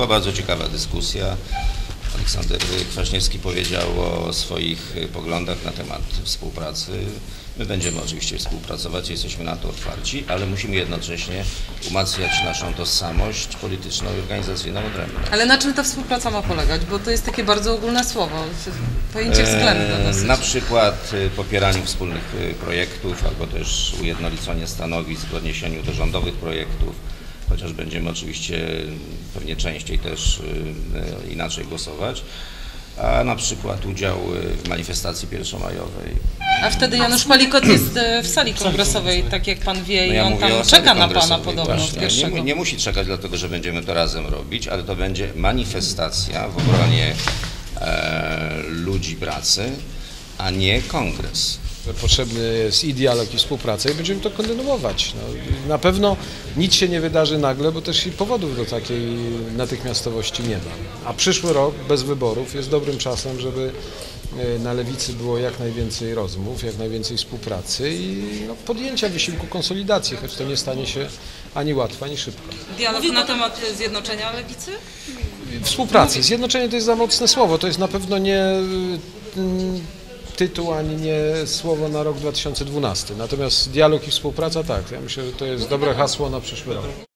Była bardzo ciekawa dyskusja. Aleksander Kwaśniewski powiedział o swoich poglądach na temat współpracy. My będziemy oczywiście współpracować, jesteśmy na to otwarci, ale musimy jednocześnie umacniać naszą tożsamość polityczną i organizacyjną odrębną. Ale na czym ta współpraca ma polegać? Bo to jest takie bardzo ogólne słowo, pojęcie względne dosyć. Na przykład y, popieraniu wspólnych y, projektów albo też ujednolicenie stanowisk w odniesieniu do rządowych projektów, chociaż będziemy oczywiście pewnie częściej też y, inaczej głosować, a na przykład udział y, w manifestacji pierwszomajowej. A wtedy Janusz Palikot jest e, w sali kongresowej, tak jak pan wie, No i ja on mówię tam czeka na pana podobno. Nie, nie musi czekać dlatego, że będziemy to razem robić, ale to będzie manifestacja w obronie e, ludzi pracy, a nie kongres. Potrzebny jest i dialog, i współpraca i będziemy to kontynuować. No, na pewno nic się nie wydarzy nagle, bo też i powodów do takiej natychmiastowości nie ma. A przyszły rok bez wyborów jest dobrym czasem, żeby e, na lewicy było jak najwięcej rozmów, jak najwięcej współpracy i no, podjęcia wysiłku konsolidacji, choć to nie stanie się ani łatwo, ani szybko. Dialog na temat zjednoczenia lewicy? Współpracy. Zjednoczenie to jest za mocne słowo. To jest na pewno nie mm, tytuł, ani nie słowo na rok 2012. Natomiast dialog i współpraca tak. Ja myślę, że to jest dobre hasło na przyszły rok.